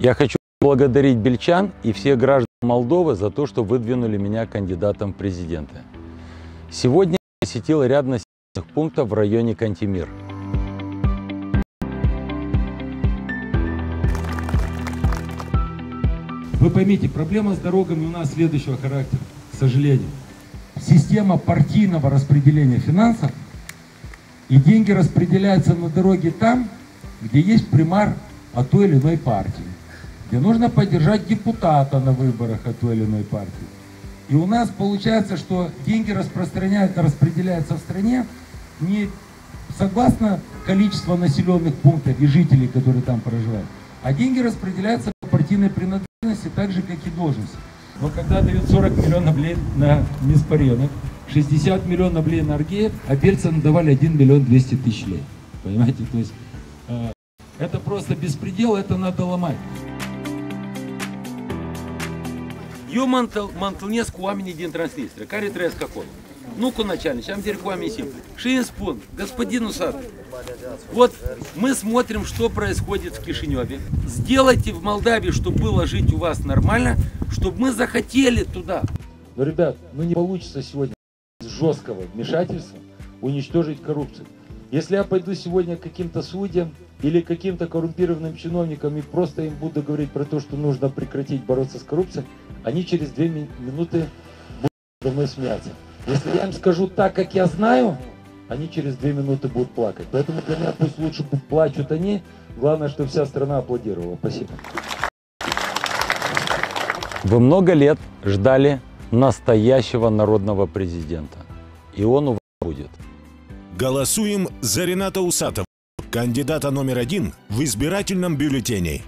Я хочу благодарить бельчан и всех граждан Молдовы за то, что выдвинули меня кандидатом в президенты. Сегодня я посетил ряд населенных пунктов в районе Кантемир. Вы поймите, проблема с дорогами у нас следующего характера, к сожалению. Система партийного распределения финансов, и деньги распределяются на дороге там, где есть примар от той или иной партии, где нужно поддержать депутата на выборах от той или иной партии. И у нас получается, что деньги распределяются в стране не согласно количеству населенных пунктов и жителей, которые там проживают, а деньги распределяются по партийной принадлежности так же, как и должности. Но когда дают 40 миллионов лей на Миспаренок, 60 миллионов лей на Аргеев, а Бельцам давали 1 миллион 200 тысяч лей. Понимаете, то есть э, это просто bespredел, это надо lămai. Eu mă, întâl- mă întâlnesc cu oamenii din Transnistria, care trăiesc acolo. Nu cu начальники, am direct cu. Și spun, господин Усатов, вот мы смотрим, что происходит в Кишиневе. Сделайте в Молдавии, чтобы было жить у вас нормально, чтобы мы захотели туда. Но, ребят, ну не получится сегодня жесткого вмешательства уничтожить коррупцию. Если я пойду сегодня к каким-то судьям или каким-то коррумпированным чиновникам и просто им буду говорить про то, что нужно прекратить бороться с коррупцией, они через две ми- минуты будут надо мной смеяться. Если я им скажу так, как я знаю, они через две минуты будут плакать. Поэтому для меня пусть лучше плачут они, главное, чтобы вся страна аплодировала. Спасибо. Вы много лет ждали настоящего народного президента. И он у вас будет. Голосуем за Рената Усатова, кандидата номер один в избирательном бюллетене.